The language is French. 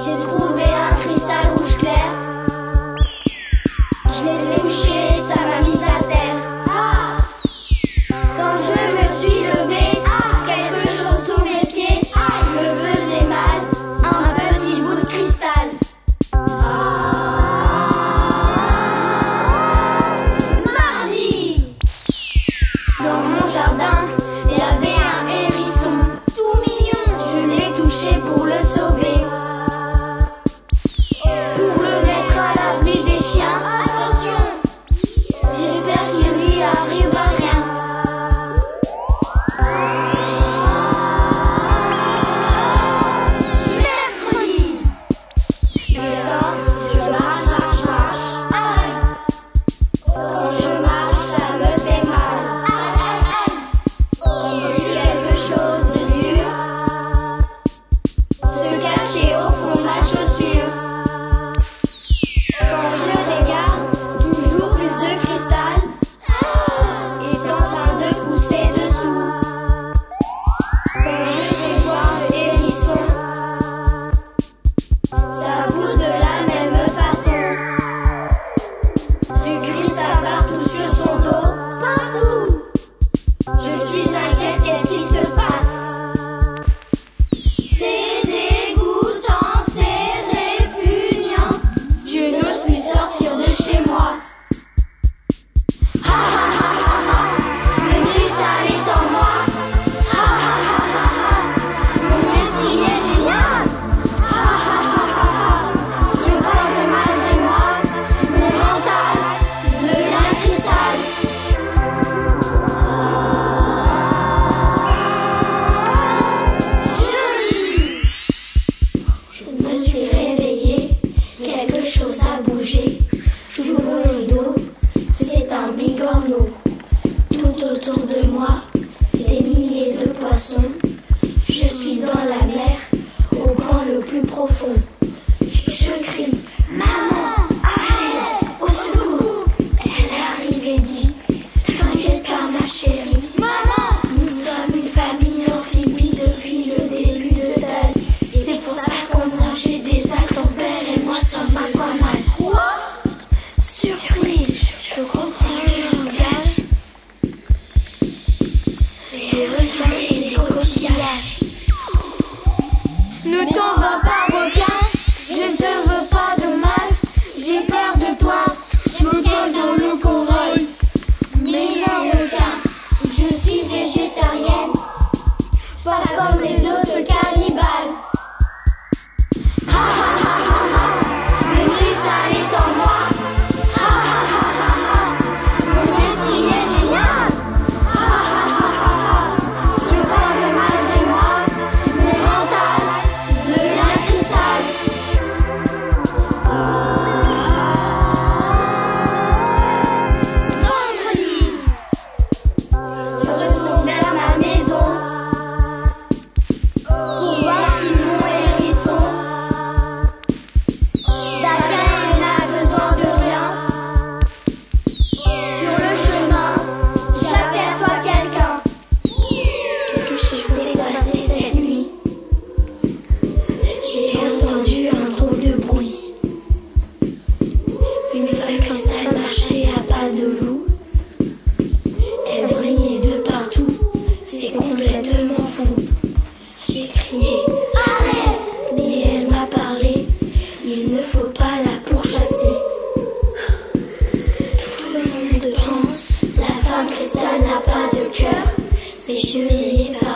Oh pas de cœur, mais je n'ai pas.